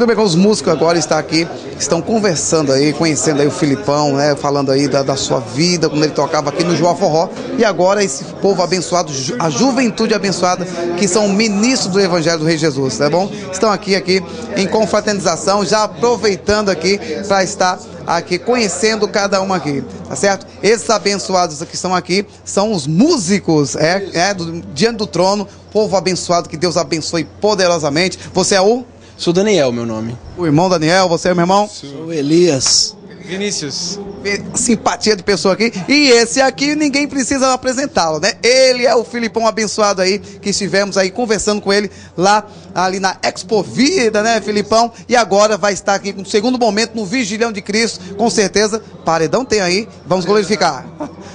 Muito bem, os músicos agora estão aqui, estão conversando aí, conhecendo aí o Filipão, né? Falando aí da, da sua vida, quando ele tocava aqui no João Forró. E agora esse povo abençoado, a juventude abençoada, que são ministros do Evangelho do Rei Jesus, tá bom? Estão aqui, aqui em confraternização, já aproveitando aqui para estar aqui conhecendo cada um aqui, tá certo? Esses abençoados que estão aqui são os músicos, é, é do, diante do trono, povo abençoado, que Deus abençoe poderosamente. Você é o? Sou Daniel, meu nome. O irmão Daniel, você é meu irmão? Sou Elias. Vinícius. Simpatia de pessoa aqui. E esse aqui ninguém precisa apresentá-lo, né? Ele é o Filipão abençoado aí, que estivemos aí conversando com ele lá ali na Expo Vida, né, Filipão? E agora vai estar aqui no segundo momento no Vigilhão de Cristo, com certeza. Paredão tem aí, vamos glorificar.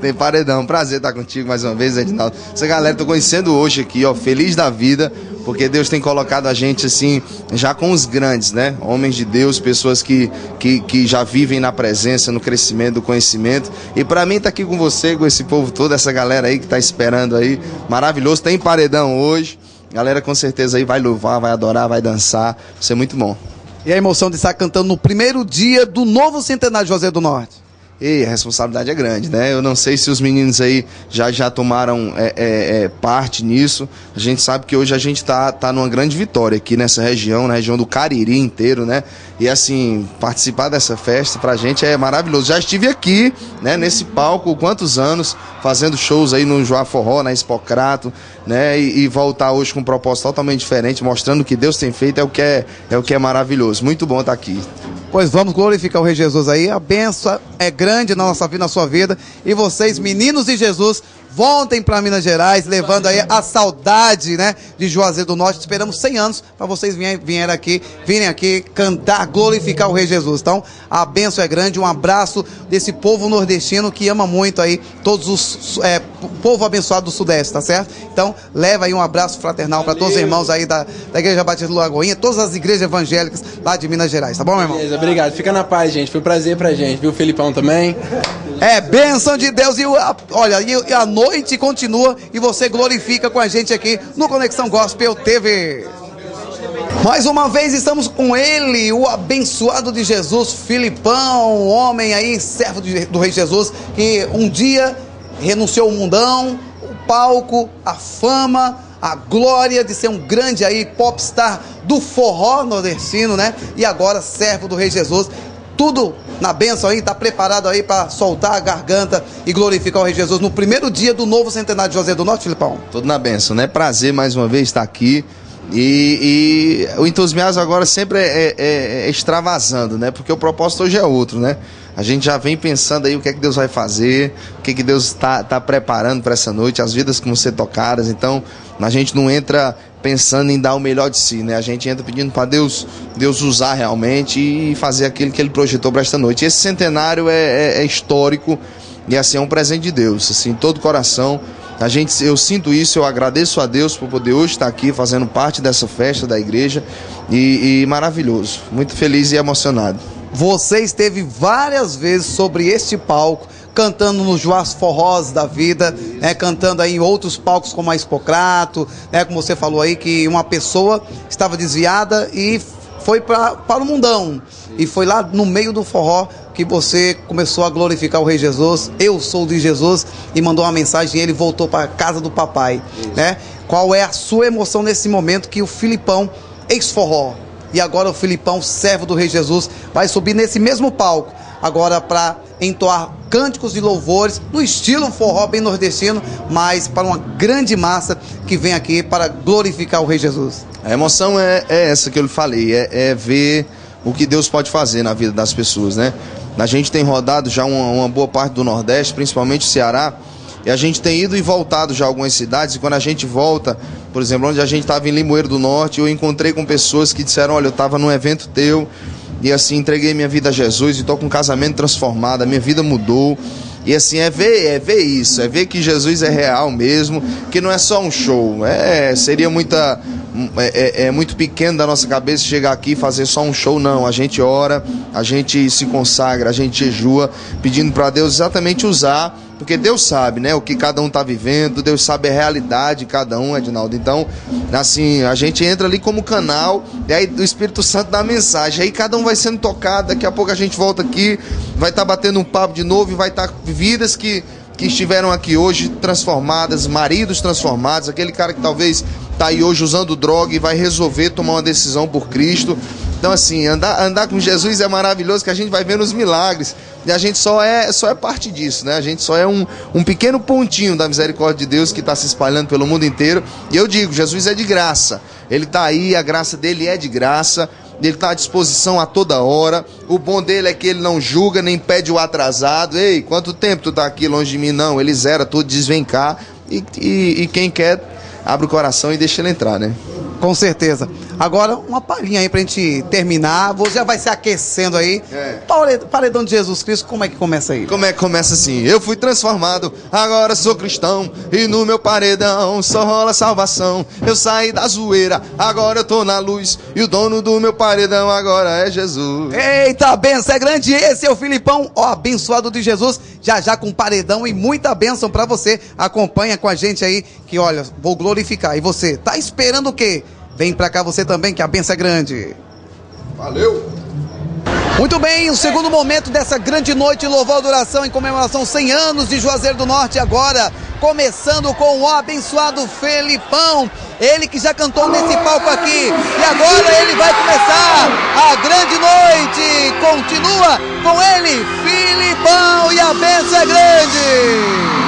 Tem paredão, prazer estar contigo mais uma vez, Edinaldo. Essa galera, tô conhecendo hoje aqui, ó, feliz da vida, porque Deus tem colocado a gente assim, já com os grandes, né? Homens de Deus, pessoas que, que, que já vivem na presença, no crescimento do conhecimento. E para mim tá aqui com você, com esse povo todo, essa galera aí que tá esperando aí, maravilhoso. Tem paredão hoje. Galera com certeza aí vai louvar, vai adorar, vai dançar. Vai ser muito bom. E a emoção de estar cantando no primeiro dia do novo centenário de José do Norte. E a responsabilidade é grande, né? Eu não sei se os meninos aí já, já tomaram é, é, é, parte nisso. A gente sabe que hoje a gente tá, tá numa grande vitória aqui nessa região, na região do Cariri inteiro, né? E assim, participar dessa festa pra gente é maravilhoso. Já estive aqui, né, nesse palco, quantos anos, fazendo shows aí no Joá Forró, na Expocrato, né? E, e, voltar hoje com um propósito totalmente diferente, mostrando o que Deus tem feito é o que é, é, o que é maravilhoso. Muito bom estar aqui. Pois vamos glorificar o Rei Jesus aí. A benção é grande na nossa vida, na sua vida. E vocês, meninos de Jesus, voltem para Minas Gerais, levando aí a saudade, né, de Juazeiro do Norte. Esperamos 100 anos para vocês virem, virem aqui, virem aqui cantar, glorificar o Rei Jesus. Então, a benção é grande. Um abraço desse povo nordestino que ama muito aí todos os é, povo abençoado do Sudeste, tá certo? Então, leva aí um abraço fraternal para todos os irmãos aí da, da Igreja Batista do Lagoinha, todas as igrejas evangélicas lá de Minas Gerais, tá bom, meu irmão? Beleza, obrigado. Fica na paz, gente. Foi um prazer pra gente, viu, Felipão também? É, bênção de Deus. E olha, e a noite continua e você glorifica com a gente aqui no Conexão Gospel TV. Mais uma vez estamos com ele, o abençoado de Jesus, Filipão, homem aí, servo do Rei Jesus, que um dia renunciou ao mundão, o palco, a fama, a glória de ser um grande aí popstar do forró nordestino, né? E agora servo do Rei Jesus. Tudo na benção aí, tá preparado aí para soltar a garganta e glorificar o Rei Jesus no primeiro dia do novo centenário de José do Norte, Filipão? Tudo na benção, né? Prazer mais uma vez estar aqui. E, e o entusiasmo agora sempre é, é, é, extravasando, né? Porque o propósito hoje é outro, né? A gente já vem pensando aí o que é que Deus vai fazer, o que é que Deus está tá preparando para essa noite, as vidas que vão ser tocadas. Então, a gente não entra pensando em dar o melhor de si, né? A gente entra pedindo para Deus, Deus usar realmente e fazer aquilo que Ele projetou para esta noite. Esse centenário é, é, é histórico e assim é um presente de Deus, assim, todo coração. A gente, eu sinto isso, eu agradeço a Deus por poder hoje estar aqui fazendo parte dessa festa da igreja e, e maravilhoso, muito feliz e emocionado. Você esteve várias vezes sobre este palco cantando nos Joás Forrós da vida, né, cantando aí em outros palcos como a Expocrato, né, como você falou aí, que uma pessoa estava desviada e foi pra, para o mundão. E foi lá no meio do forró que você começou a glorificar o Rei Jesus. Eu sou de Jesus e mandou uma mensagem e ele voltou para a casa do papai, né? Qual é a sua emoção nesse momento que o Filipão ex-forró e agora o Filipão, servo do Rei Jesus, vai subir nesse mesmo palco agora para entoar cânticos de louvores no estilo forró bem nordestino, mas para uma grande massa que vem aqui para glorificar o Rei Jesus. A emoção é, é essa que eu lhe falei, é, é, ver o que Deus pode fazer na vida das pessoas, né? A gente tem rodado já uma, uma boa parte do Nordeste, principalmente o Ceará, e a gente tem ido e voltado já algumas cidades, e quando a gente volta, por exemplo, onde a gente estava em Limoeiro do Norte, eu encontrei com pessoas que disseram, olha, eu estava num evento teu, e assim, entreguei minha vida a Jesus e estou com um casamento transformado, a minha vida mudou. E assim, é ver, é ver isso, é ver que Jesus é real mesmo, que não é só um show. É, seria muita. É, é, é muito pequeno da nossa cabeça chegar aqui e fazer só um show, não. A gente ora, a gente se consagra, a gente jejua, pedindo para Deus exatamente usar Porque Deus sabe, né, o que cada um tá vivendo, Deus sabe a realidade de cada um, Edinaldo. Então, assim, a gente entra ali como canal, e aí o Espírito Santo dá a mensagem. Aí cada um vai sendo tocado, daqui a pouco a gente volta aqui, vai estar tá batendo um papo de novo e vai estar tá vidas que que estiveram aqui hoje transformadas, maridos transformados, aquele cara que talvez está aí hoje usando droga e vai resolver tomar uma decisão por Cristo. Então, assim, andar, andar com Jesus é maravilhoso, que a gente vai vendo os milagres. E a gente só é, só é parte disso, né? A gente só é um, um pequeno pontinho da misericórdia de Deus que está se espalhando pelo mundo inteiro. E eu digo, Jesus é de graça. Ele está aí, a graça dele é de graça. Ele está à disposição a toda hora. O bom dele é que ele não julga nem pede o atrasado. Ei, quanto tempo tu está aqui longe de mim? Não, ele zera tudo, diz vem cá. E, e, e quem quer, abre o coração e deixa ele entrar, né? Com certeza. Agora, uma palhinha aí pra gente terminar. Você já vai se aquecendo aí. É. Paredão de Jesus Cristo, como é que começa aí? Como é que começa assim? Eu fui transformado, agora sou cristão. E no meu paredão só rola salvação. Eu saí da zoeira, agora eu tô na luz. E o dono do meu paredão agora é Jesus. Eita, benção é grande. Esse é o Filipão, ó, abençoado de Jesus. Já já com paredão e muita bênção para você. Acompanha com a gente aí, que olha, vou glorificar. E você, tá esperando o quê? Vem pra cá você também, que a benção é grande. Valeu! Muito bem, o segundo momento dessa grande noite louvor adoração em comemoração 100 anos de Juazeiro do Norte agora, começando com o abençoado Felipão, ele que já cantou nesse palco aqui, e agora ele vai começar a grande noite, continua com ele, Filipão, e a benção é grande!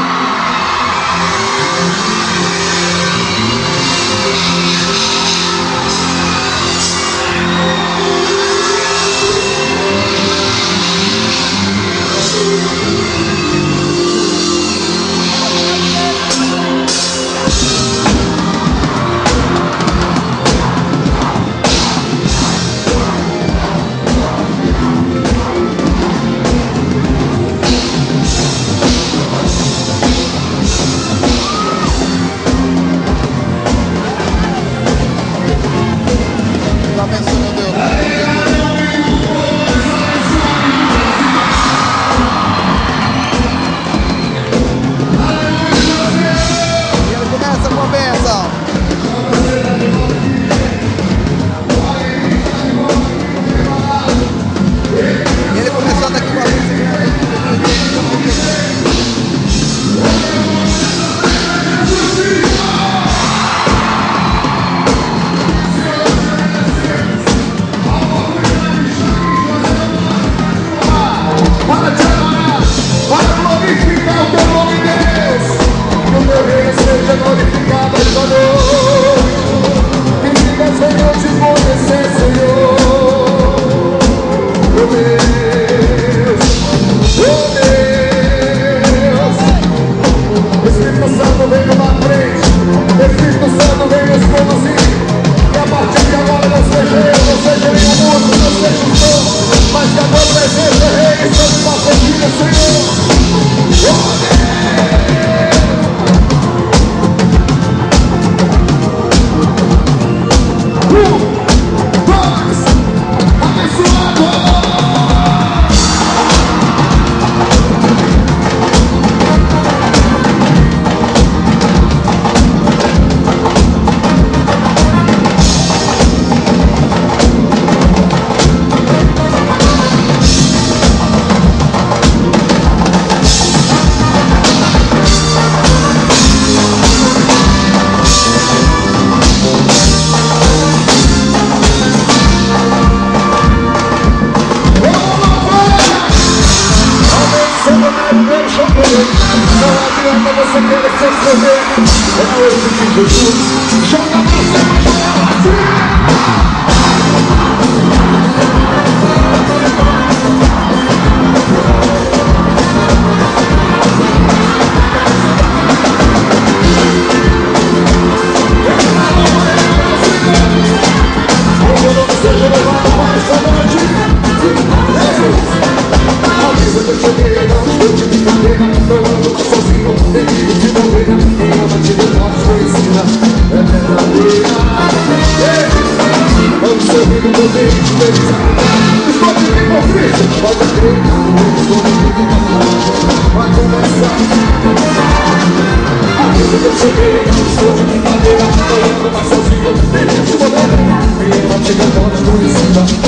Brincadeira, não tô indo mais sozinho Menino de bobeira Me bate gandão na escuridão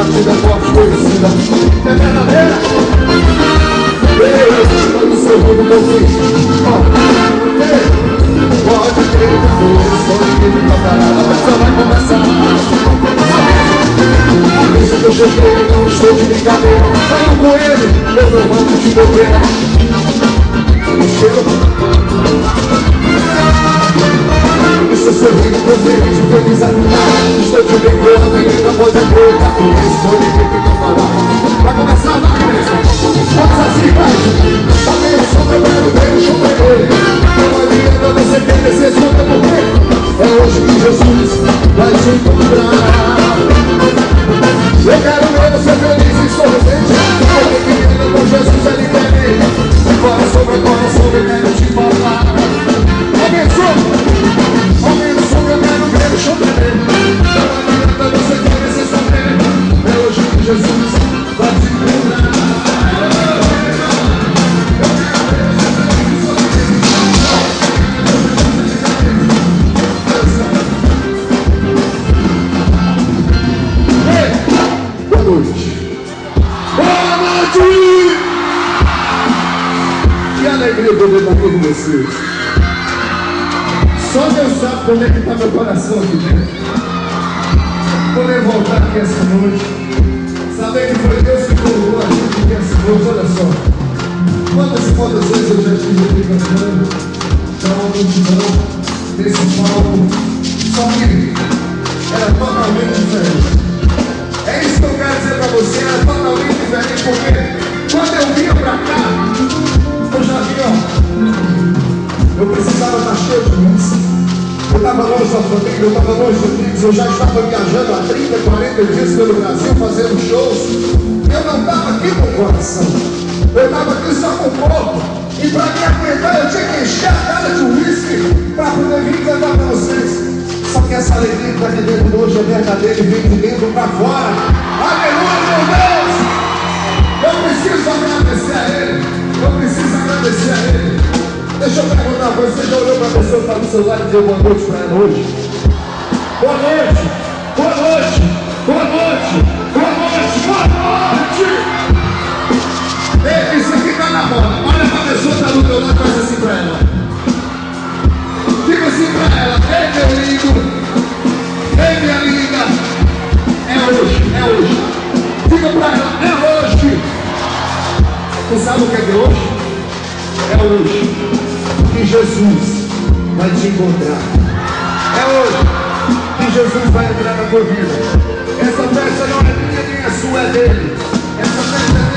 Minha batida forte, conhecida É verdadeira Eu no segundo convite Pode crer, eu estou aqui de parada A festa vai começar Avisa que eu cheguei, não estou de brincadeira Venho com ele, eu não ando de bobeira Chego Estou sorrindo, tô feliz, feliz a lutar Estou te a menina pode acreditar vocês só Deus sabe como é que está meu coração aqui dentro. Poder voltar aqui essa noite. Saber que foi Deus que colocou a gente aqui essa noite. Olha só. Quantas quantas vezes eu já estive aqui cantando. Uma multidão desse palco. Só que era totalmente diferente. É isso que eu quero dizer para você. Era totalmente diferente porque Estava longe da família, eu estava longe dos amigos, eu já estava viajando há 30, 40 dias pelo Brasil fazendo shows. Eu não estava aqui com o coração. Eu estava aqui só com o corpo. E para me aguentar eu tinha que encher a cara de uísque para poder vir cantar para vocês. Só que essa alegria que está de dentro hoje é verdadeira e vem de dentro para fora. Aleluia, meu Deus! Você já olhou para a pessoa que está no celular e deu boa noite para ela hoje? Boa noite! Boa noite! Boa noite! Boa noite! Boa noite! Ei, isso aqui tá na moda. Olha para a pessoa que está do teu lado e faz assim para ela. Diga assim para ela, ei meu lindo, ei minha linda, é hoje, é hoje. Diga para ela, é hoje. Tu sabe o que é é hoje? É hoje que Jesus vai te encontrar. É hoje que Jesus vai entrar na tua vida. Essa festa não é minha nem é sua, é dele. Essa festa é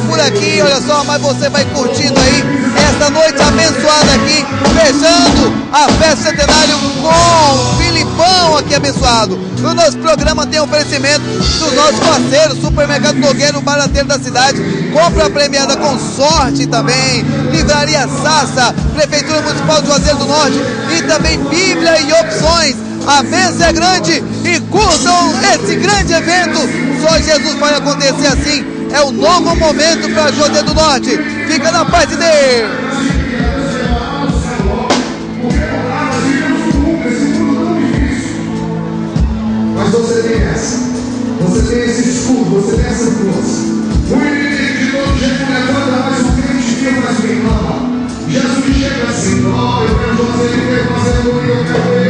por aqui, olha só, mas você vai curtindo aí esta noite abençoada aqui, fechando a festa centenário com o Filipão aqui abençoado. O nosso programa tem oferecimento dos nossos parceiros, Supermercado Nogueiro, Barateiro da cidade, compra premiada com sorte também, Livraria Sassa, Prefeitura Municipal de Juazeiro do Norte e também Bíblia e Opções. A mesa é grande e curtam esse grande evento. Só Jesus vai acontecer assim. É o novo momento para Juazeiro do Norte. Fica na paz de Deus. Mas você tem essa. Você tem esse escudo, você tem essa força. O inimigo de todo jeito levanta, mas o crente viu, mas quem clama. Jesus chega assim, ó, eu quero fazer, eu quero fazer, eu quero ver.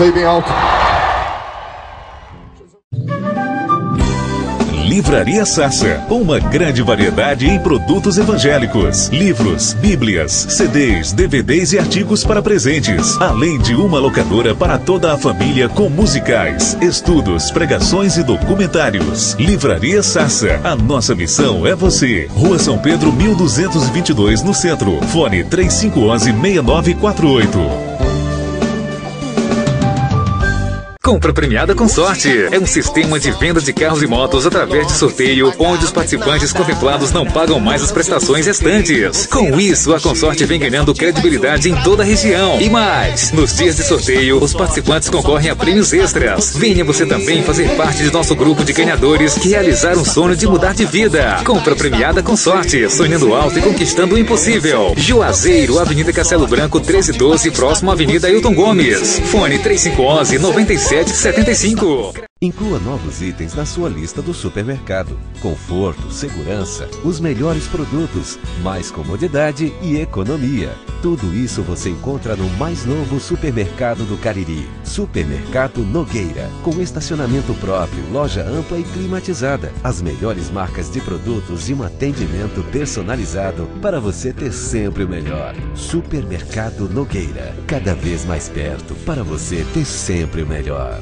Aí bem alto. Livraria Sassa, uma grande variedade em produtos evangélicos, livros, bíblias, CDs, DVDs e artigos para presentes, além de uma locadora para toda a família com musicais, estudos, pregações e documentários. Livraria Sassa, a nossa missão é você. Rua São Pedro 1222 no centro. Fone 3511 6948. Compra premiada com sorte. É um sistema de venda de carros e motos através de sorteio, onde os participantes contemplados não pagam mais as prestações restantes. Com isso, a Consorte vem ganhando credibilidade em toda a região. E mais, nos dias de sorteio, os participantes concorrem a prêmios extras. Venha você também fazer parte de nosso grupo de ganhadores que realizaram o sonho de mudar de vida. Compra premiada com sorte, sonhando alto e conquistando o impossível. Juazeiro, Avenida Castelo Branco, 1312, próximo à Avenida Hilton Gomes. Fone 3511 97 75. Inclua novos itens na sua lista do supermercado. Conforto, segurança, os melhores produtos, mais comodidade e economia. Tudo isso você encontra no mais novo supermercado do Cariri. Supermercado Nogueira, com estacionamento próprio, loja ampla e climatizada. As melhores marcas de produtos e um atendimento personalizado para você ter sempre o melhor. Supermercado Nogueira, cada vez mais perto para você ter sempre o melhor.